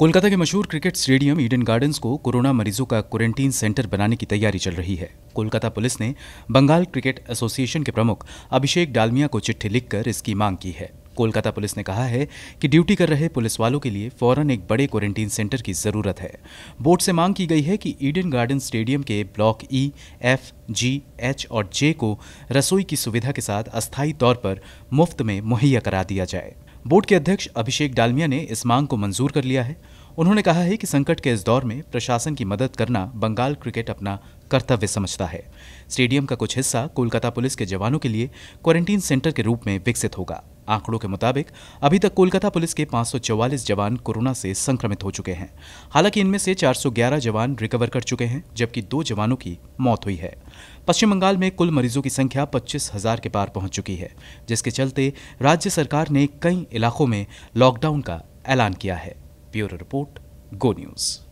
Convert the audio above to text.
कोलकाता के मशहूर cricket stadium Eden gardens को कोरोना मरीजों का क्वारंटीन सेंटर बनाने की तैयारी चल रही है। कोलकाता पुलिस ने बंगाल क्रिकेट एसोसिएशन के प्रमुख अभिषेक डालमिया को चिट्ठी लिखकर इसकी मांग की है। कोलकाता पुलिस ने कहा है कि ड्यूटी कर रहे पुलिस वालों के लिए फ़ौरन एक बड़े क्वारंटीन सेंटर की ज़रूरत है। बोर्ड से मांग की गई है कि ईडन गार्डन स्टेडियम के block E F G H और जे को रसोई की सुविधा के साथ अस्थायी तौर पर मुफ़्त में मुहैया करा दिया जाए। बोर्ड के अध्यक्ष अभिषेक डालमिया ने इस मांग को मंजूर कर लिया है। उन्होंने कहा है कि संकट के इस दौर में प्रशासन की मदद करना बंगाल क्रिकेट अपना कर्तव्य समझता है। स्टेडियम का कुछ हिस्सा कोलकाता पुलिस के जवानों के लिए क्वारंटीन सेंटर के रूप में विकसित होगा। आंकड़ों के मुताबिक, अभी तक कोलकाता पुलिस के 544 जवान कोरोना से संक्रमित हो चुके हैं। हालाँकि इनमें से 411 जवान रिकवर कर चुके हैं, जबकि दो जवानों की मौत हुई है। पश्चिम बंगाल में कुल मरीजों की संख्या पच्चीस हज़ार के पार पहुँच चुकी है, जिसके चलते राज्य सरकार ने कई इलाकों में लॉकडाउन का ऐलान किया है। Bureau report, Go News.